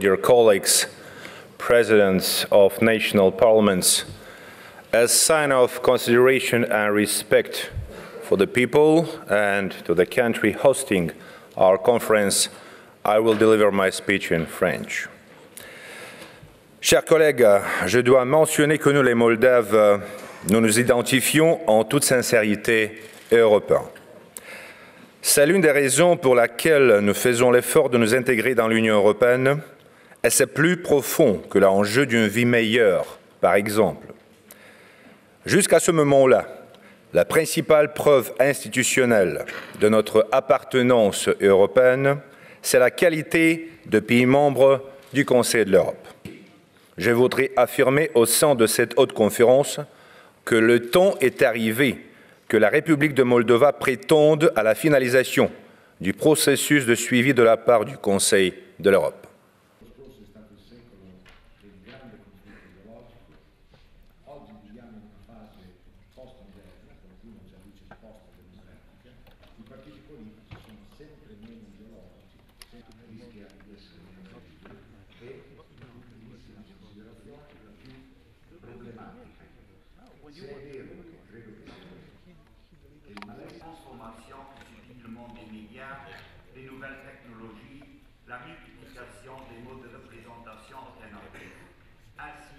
Dear colleagues, presidents of national parliaments, as sign of consideration and respect for the people and to the country hosting our conference, I will deliver my speech in French. Chers collègues, je dois mentionner que nous, les Moldaves, nous nous identifions en toute sincérité européens. C'est l'une des raisons pour laquelle nous faisons l'effort de nous intégrer dans l'Union européenne, et c'est plus profond que l'enjeu d'une vie meilleure, par exemple? Jusqu'à ce moment-là, la principale preuve institutionnelle de notre appartenance européenne, c'est la qualité de pays membre du Conseil de l'Europe. Je voudrais affirmer au sein de cette haute conférence que le temps est arrivé que la République de Moldova prétende à la finalisation du processus de suivi de la part du Conseil de l'Europe. Fase post-moderna, qualcuno già dice post-democratica, i partiti politici sono sempre meno ideologici, sempre rischia di essere meno credibili e l'ultimissima considerazione è la più problematica. Se è vero che credo che sia che il malessere transformation que subit le monde des médias, les nouvelles technologies, la multiplication des modes de représentation alternatifs. Ainsi,